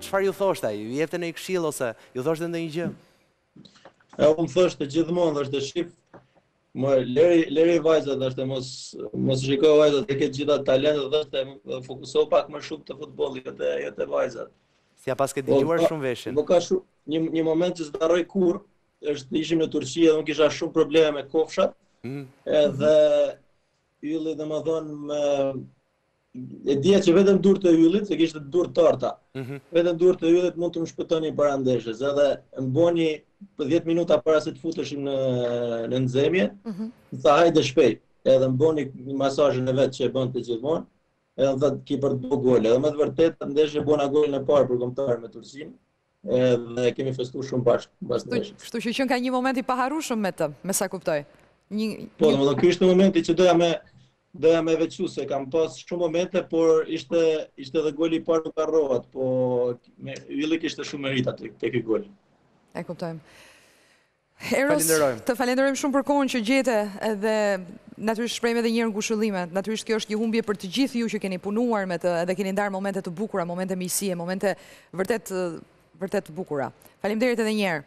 Çfarë ju thoshte ai? Ju jepte ndonjë këshill ose ju thoshte ndonjë gjë? E ai më thoshte gjithmonë thoshte shif Më leri leri vajzat thoshte mos mos shiko vajzat e ke të gjitha talentet thoshte fokusohu pak më shumë te futbolli jo te jo te vajzat. S'ia paske po, dëgjuar shumë veshin. Më po ka shumë një një moment që s'ta harroj kurrë, është ishim në Turqi dhe unë kisha shumë probleme me kofshat. Mm. Edhe Ylli domethënë më... E dija që vetëm duart e Yllit, se kishte duar të arta. Mm -hmm. Vetëm duart e Yllit mund të më shpëtonin para ndeshjes. Edhe më bëni 10 minuta para se të futeshim në, në nxemje, mm -hmm. më tha hajde shpejt. Edhe më bëni masazhin e vet që e bënte gjithmonë. Edhe më tha ke për të bo gol. Edhe me të vërtetë, atë ndeshje bona golin e parë për kombëtare me Turqinë. dhe kemi festu shumë bashkë. Kështu që qenka një moment i paharrueshëm me të, me sa kuptoj. Po, domethënë, ky ishte momenti që doja me doja me veçu se kam pas shumë momente, por ishte, ishte edhe goli i parë nuk harrohet, po edhe Ylli kishte shumë meritë aty, te ky goli. E kuptojmë. Eros, të falënderojmë shumë për kohën që gjete edhe natyrisht shprehim edhe njëherë ngushëllime. Natyrisht kjo është një humbje për të gjithë ju që keni punuar me të edhe keni ndarë momente të bukura, momente miqësie, momente vërtet, vërtet të bukura. Faleminderit edhe njëherë.